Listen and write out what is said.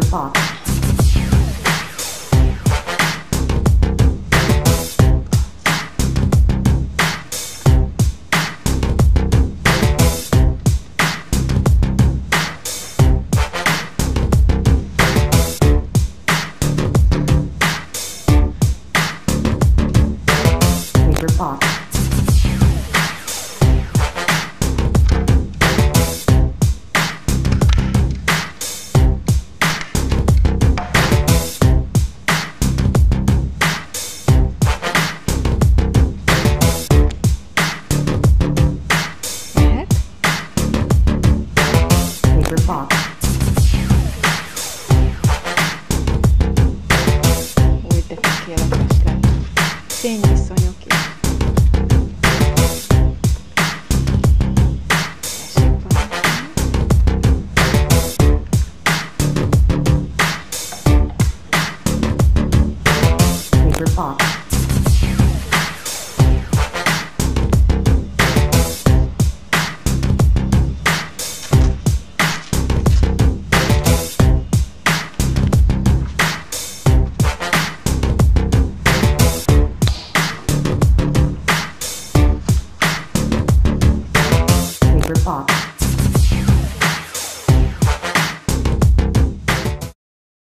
Paper box. Paper box. Fox. Uite pe el așa. Seni sonho que. Fox. off